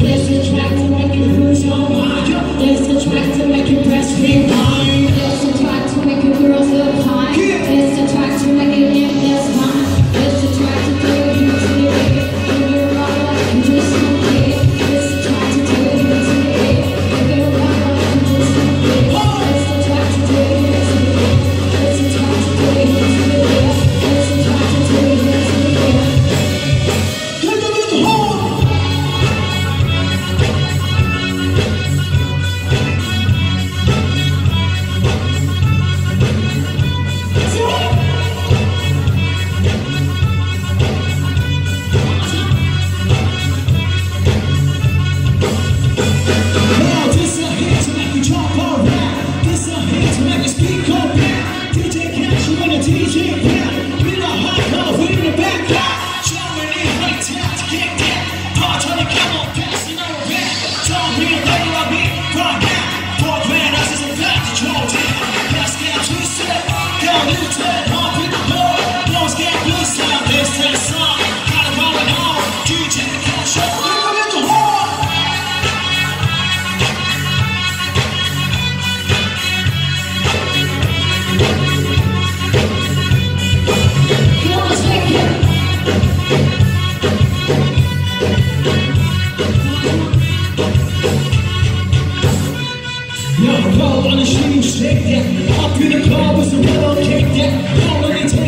There's a track to make you lose your mind. There's a track to make you press rewind. Now, while on the street, shake that. In the car with some red on Don't let me take.